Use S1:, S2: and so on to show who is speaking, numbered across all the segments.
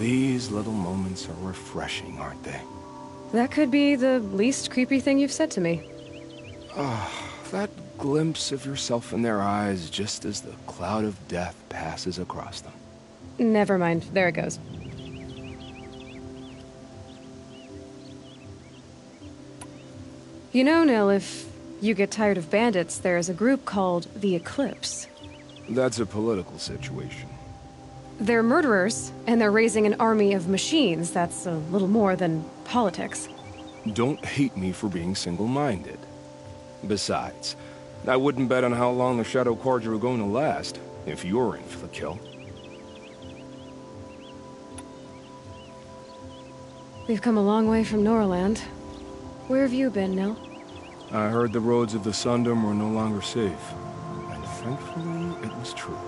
S1: These little moments are refreshing, aren't they?
S2: That could be the least creepy thing you've said to me.
S1: Ah, that glimpse of yourself in their eyes just as the cloud of death passes across them.
S2: Never mind. There it goes. You know, Nil, if you get tired of bandits, there's a group called the Eclipse.
S1: That's a political situation.
S2: They're murderers, and they're raising an army of machines. That's a little more than politics.
S1: Don't hate me for being single-minded. Besides, I wouldn't bet on how long the Shadow Carja are going to last, if you're in for the kill.
S2: We've come a long way from Norland. Where have you been, Nil?
S1: I heard the roads of the Sundom were no longer safe. And thankfully, it was true.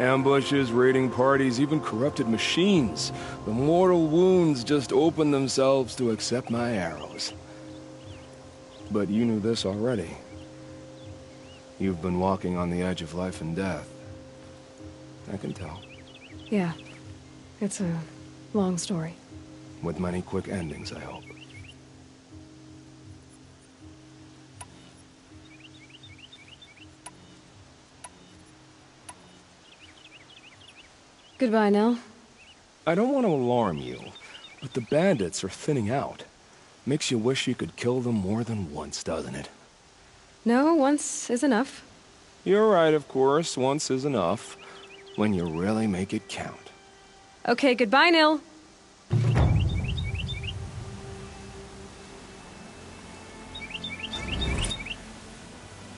S1: Ambushes, raiding parties, even corrupted machines. The mortal wounds just opened themselves to accept my arrows. But you knew this already. You've been walking on the edge of life and death. I can tell.
S2: Yeah. It's a long story.
S1: With many quick endings, I hope.
S2: Goodbye, Nil.
S1: I don't want to alarm you, but the bandits are thinning out. Makes you wish you could kill them more than once, doesn't it?
S2: No, once is enough.
S1: You're right, of course. Once is enough. When you really make it count.
S2: Okay, goodbye, Nil.